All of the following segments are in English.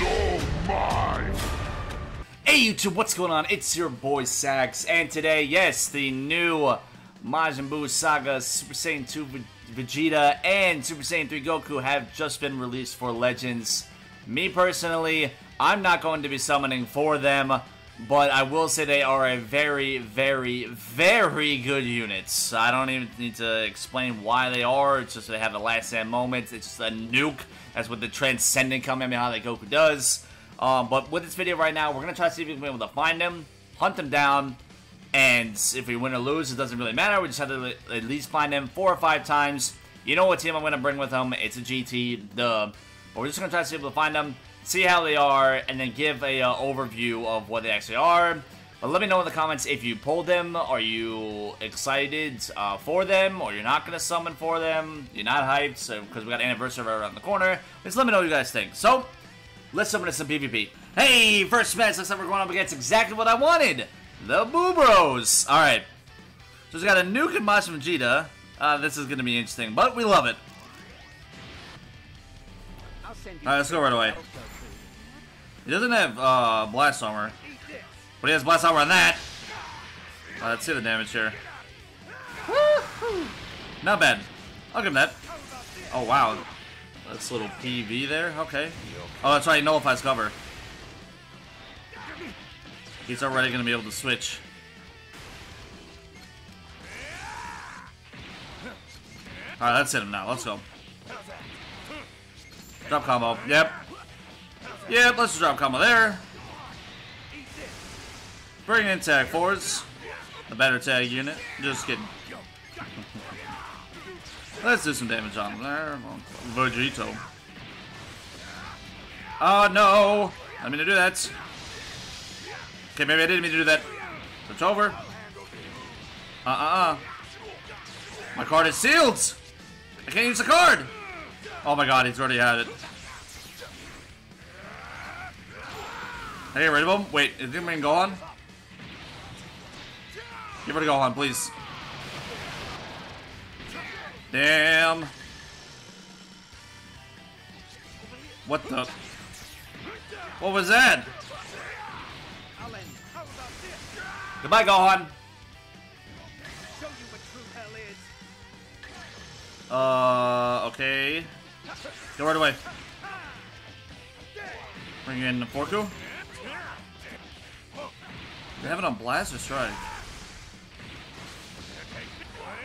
Hey YouTube, what's going on? It's your boy Sax, and today, yes, the new Majin Buu Saga Super Saiyan 2 Vegeta and Super Saiyan 3 Goku have just been released for Legends. Me personally, I'm not going to be summoning for them, but I will say they are a very, very, very good units. I don't even need to explain why they are, it's just they have the last stand moments, it's just a nuke. That's what the Transcendent Kamehameha that Goku does. Um, but with this video right now, we're going to try to see if we can be able to find them, hunt them down, and if we win or lose, it doesn't really matter. We just have to at least find them four or five times. You know what team I'm going to bring with them. It's a GT, the. But we're just going to try to see if we can find them, see how they are, and then give a uh, overview of what they actually are. But let me know in the comments if you pulled them. Are you excited uh, for them? Or you're not going to summon for them? You're not hyped because so, we got anniversary right around the corner. Just let me know what you guys think. So, Let's summon some PvP. Hey, first match, looks like we're going up against exactly what I wanted. The Buu Bros. Alright. So we got a nuke and Majin Vegeta. Uh, this is going to be interesting, but we love it. Alright, let's go right away. He doesn't have uh, Blast Armor. But he has Blast Armor on that. Uh, let's see the damage here. Not bad. I'll give him that. Oh, wow. That's a little PV there. Okay. Oh, that's right. He nullifies cover. He's already going to be able to switch. Alright, let's hit him now. Let's go. Drop combo. Yep. Yep, let's just drop combo there. Bring in tag forwards. The better tag unit. Just kidding. Let's do some damage on him there. Vegito. Oh, no. I mean to do that. Okay, maybe I didn't mean to do that. It's over. Uh-uh-uh. My card is sealed. I can't use the card. Oh my god, he's already had it. Hey, rid of him. Wait, is it go on? Give her a go on, please. Damn. What the? What was that? Goodbye, Gohan. Uh, okay. Go right away. Bring in the Forku. They have it on Blast or Strike?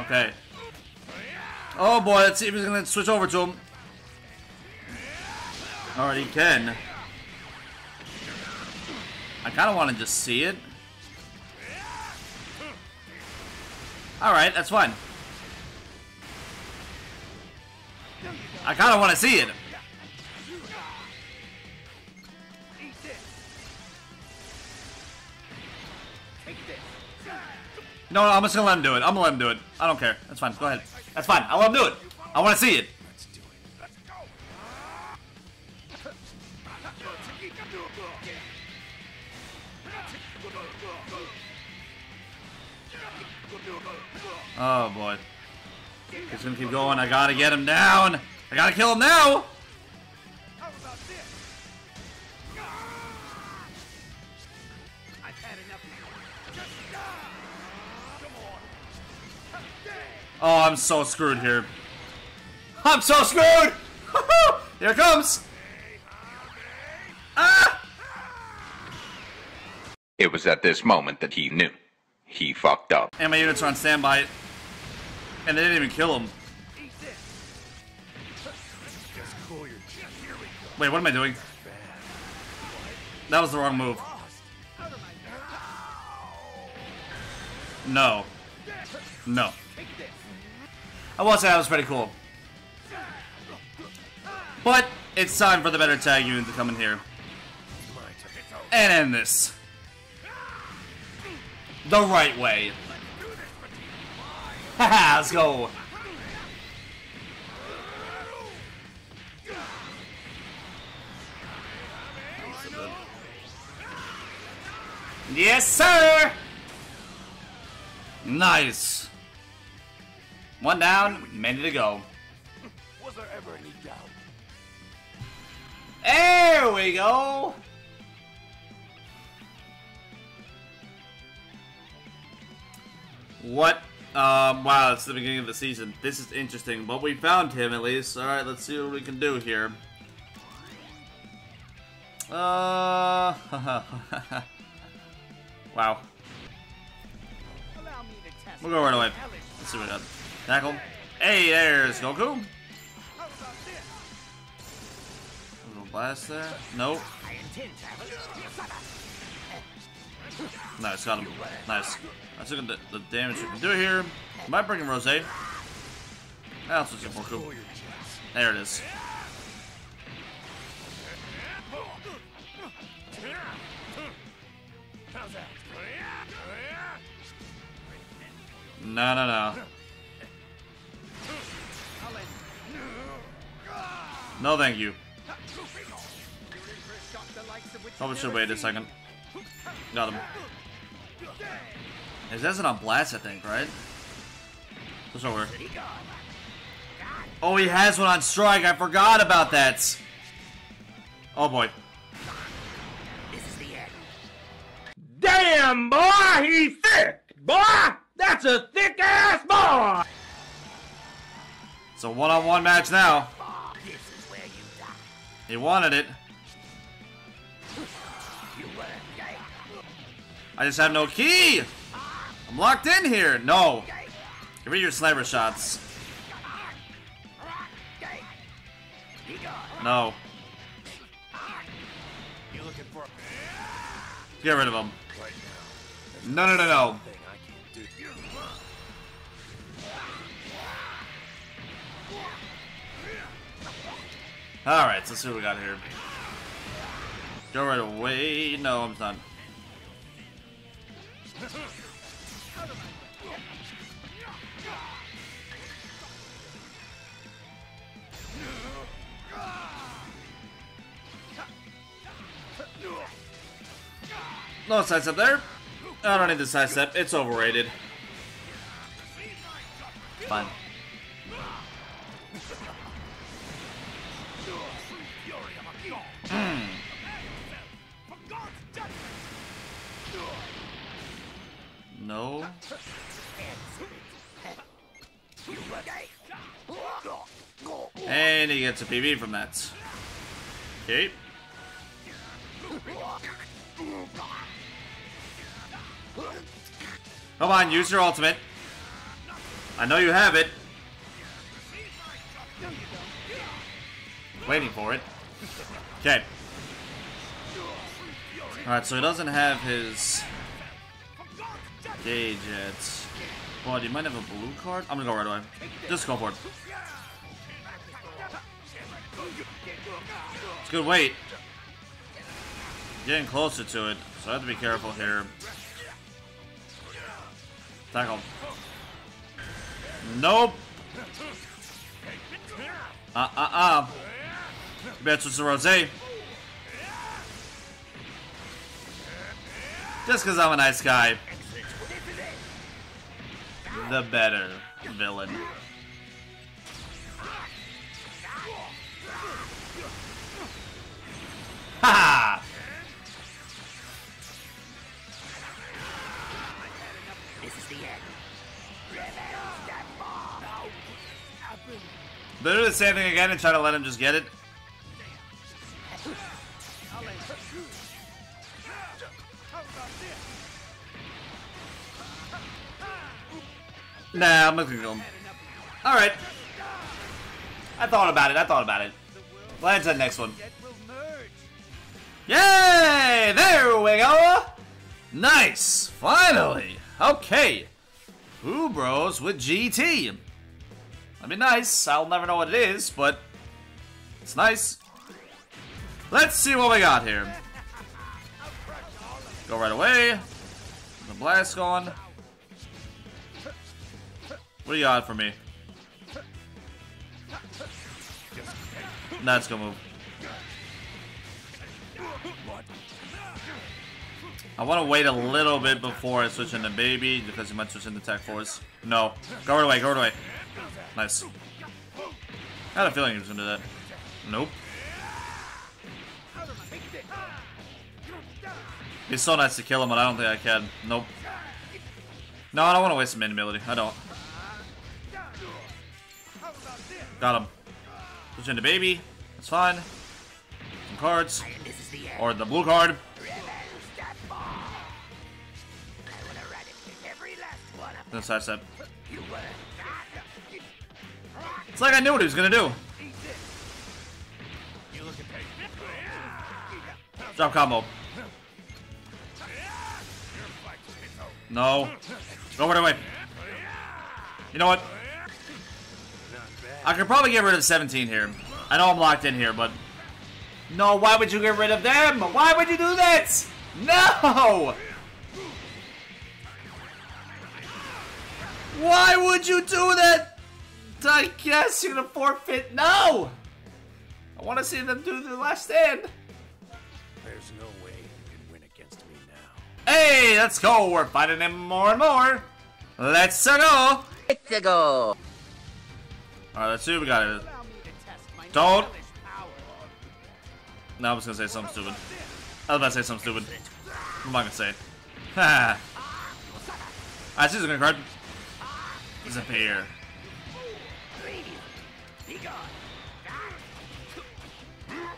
Okay. Oh boy, let's see if he's gonna switch over to him. Alright, he can. I kind of want to just see it. Alright, that's fine. I kind of want to see it. No, no, I'm just gonna let him do it. I'm gonna let him do it. I don't care. That's fine. Go ahead. That's fine. I'll let him do it. I want to see it. Oh boy. He's gonna keep going. I gotta get him down. I gotta kill him now. Oh, I'm so screwed here. I'm so screwed! here it comes! Ah! It was at this moment that he knew. He fucked up. And my units are on standby. And they didn't even kill him. Wait, what am I doing? That was the wrong move. No. No. I will say that was pretty cool. But it's time for the better tag unit to come in here. And end this. The right way. Haha, let's go. Yes, sir! Nice. One down, many to go. Was there ever any doubt? There we go! What? Um, wow, it's the beginning of the season. This is interesting, but we found him at least. Alright, let's see what we can do here. Uh, wow. We'll go right away. Let's see what we got. Tackle. Hey, there's Goku. A Little blast there. Nope. Nice, got him. Nice. Let's look at the, the damage we can do here. Might bring in Rose. I'll switch it Goku. There it is. No, no, no. No, thank you. Probably should wait a second. Got him. His isn't on blast, I think, right? Push over. Oh, he has one on strike. I forgot about that. Oh boy. Damn, boy, he's thick! Boy, that's a thick ass boy! It's a one-on-one match now. He wanted it. I just have no key. I'm locked in here. No. Give me your sniper shots. No. Get rid of him. No, no, no, no. Alright, so let's see what we got here. Go right away. No, I'm done. No sidestep there. I don't need the sidestep. It's overrated. Fine. And he gets a PB from that. Okay. Come on, use your ultimate. I know you have it. Waiting for it. Okay. Alright, so he doesn't have his gauge yet. Well, he might have a blue card. I'm gonna go right away. Just go for it. It's good weight. Getting closer to it, so I have to be careful here. Tackle. Nope. Uh uh uh. Bet it's a rose. Just because I'm a nice guy. The better villain. Ha! They do the same thing again and try to let him just get it. Nah, I'm gonna kill him. Alright. I thought about it, I thought about it. Let's the next one. Yay! There we go! Nice! Finally! Okay. Who bros with GT? That'd be nice. I'll never know what it is, but it's nice. Let's see what we got here. Go right away. The blast going. What do you got for me? That's gonna move. I want to wait a little bit before I switch into baby because he might switch into tech force. No. Go right away, go right away. Nice. I had a feeling he was gonna do that. Nope. It's so nice to kill him, but I don't think I can. Nope. No, I don't want to waste some main ability. I don't. Got him. Switch into baby. That's fine. Some cards. Or the blue card. No side step. It's like I knew what he was gonna do. Drop combo. No. Go right away. You know what? I could probably get rid of 17 here. I know I'm locked in here, but... No, why would you get rid of them? Why would you do that? No! Why would you do that? I guess you're gonna forfeit. No! I want to see them do the last stand. There's no way you can win against me now. Hey, let's go. We're fighting them more and more. Let's go. Let's go. Alright, let's see what we got here. Don't. No, I was gonna say something stupid. I was about to say something stupid. What am I gonna say? Ha. Alright, she's a good card. Disappear.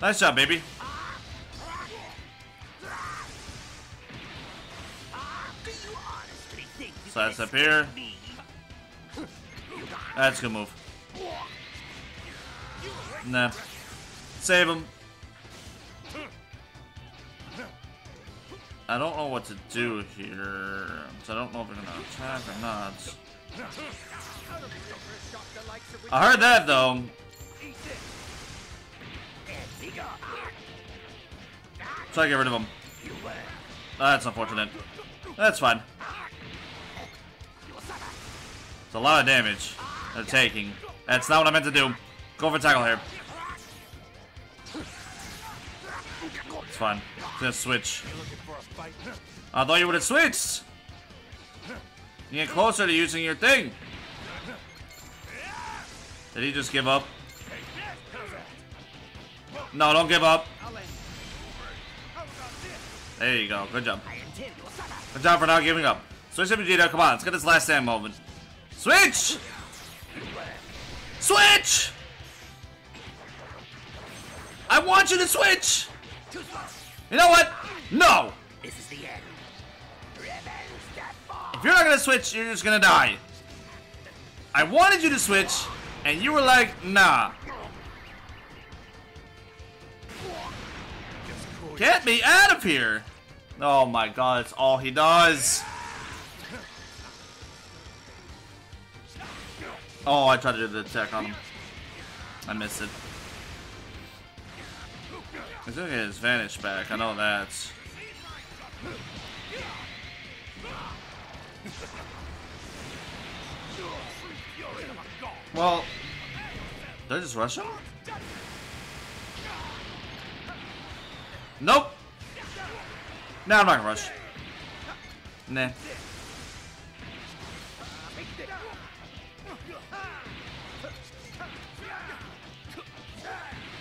Nice job, baby. Side step here. That's a good move. Nah. Save him. I don't know what to do here. So I don't know if they're gonna attack or not. I heard that though. Try to get rid of him. That's unfortunate. That's fine. It's a lot of damage they're taking. That's not what I meant to do. Go for tackle here. It's fine. Just switch. I thought you would have switched. You get closer to using your thing. Did he just give up? No, don't give up. There you go. Good job. Good job for not giving up. Switch to Vegeta. Come on, let's get this last stand moment. Switch! Switch! I want you to switch! You know what? No! This is the end. If you're not gonna switch, you're just gonna die. I wanted you to switch, and you were like, nah. Get me out of here! Oh my god, that's all he does. Oh, I tried to do the attack on him. I missed it. He's gonna get his vanish back, I know that. Well, did I just rush him? Nope. No, I'm not gonna rush. Nah.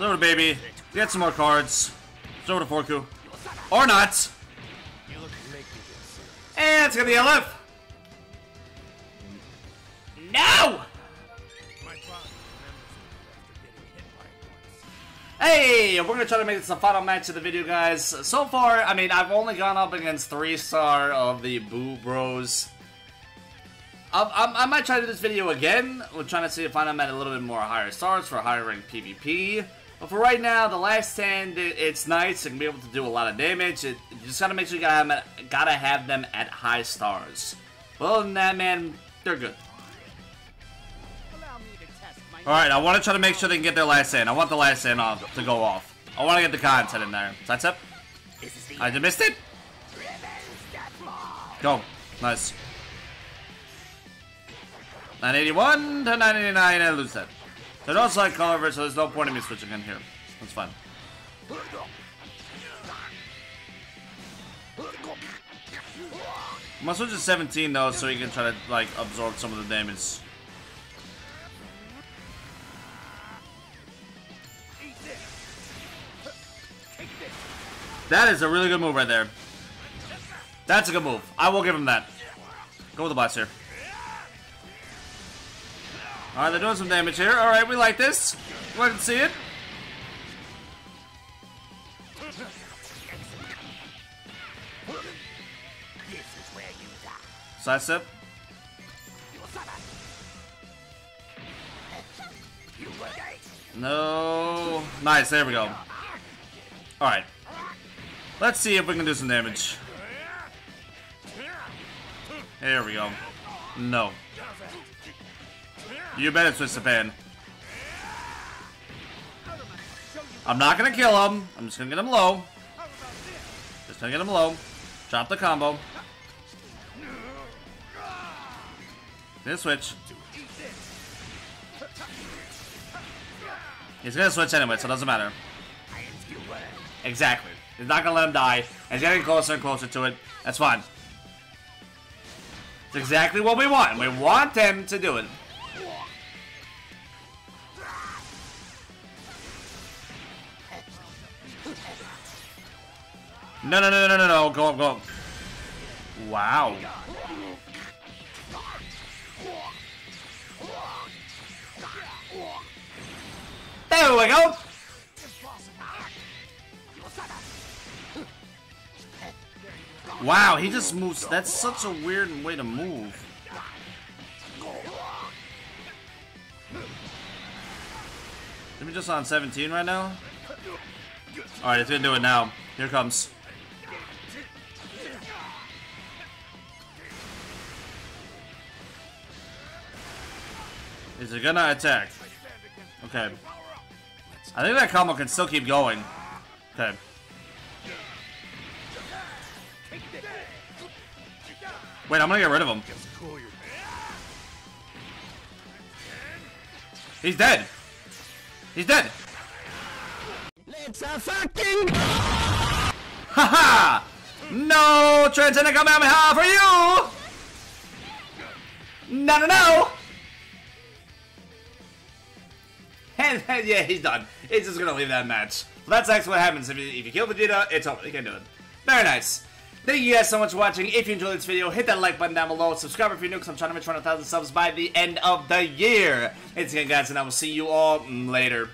Over baby. Get some more cards. Over to Forku. Or not. And it's gonna be a lift. No! Hey, we're gonna try to make this the final match of the video, guys. So far, I mean, I've only gone up against three star of the Buu Bros. I, I, I might try to do this video again. We're trying to see if I'm at a little bit more higher stars for higher ranked PvP. But for right now, the last stand, it, it's nice. It can be able to do a lot of damage. It, you just gotta make sure you gotta have, gotta have them at high stars. But other than that, man, they're good. Alright, I want to try to make sure they can get their last stand. I want the last stand off to go off. I want to get the content in there. That's it. I just missed it. Go. Nice. 981 to 989 I lose that. So don't select color, so there's no point in me switching in here. That's fine. I'm switch to 17 though, so you can try to like absorb some of the damage. That is a really good move right there. That's a good move. I will give him that. Go with the blaster. Alright, they're doing some damage here. Alright, we like this. We can see it. Side step. No. Nice, there we go. Alright. Let's see if we can do some damage. There we go. No. You better switch the pan. I'm not gonna kill him. I'm just gonna get him low. Just gonna get him low. Drop the combo. Gonna switch. He's gonna switch anyway, so it doesn't matter. Exactly. He's not gonna let him die. And he's getting closer and closer to it. That's fine. It's exactly what we want. We want him to do it. No, no, no, no, no, no. Go up, go up. Wow. There we go. Wow, he just moves. That's such a weird way to move. Are we just on 17 right now? Alright, it's gonna do it now. Here comes. Is it gonna attack? Okay. I think that combo can still keep going. Okay. Wait, I'm gonna get rid of him. He's dead. He's dead. It's a fucking. Haha! No Transcendent Kamehameha for you! No, no, no! And, and yeah, he's done. He's just gonna leave that match. So that's actually what happens if you, if you kill Vegeta. It's over. You can do it. Very nice. Thank you guys so much for watching. If you enjoyed this video, hit that like button down below. Subscribe if you're new, because I'm trying to reach 100,000 subs by the end of the year. It's again, guys, and I will see you all later.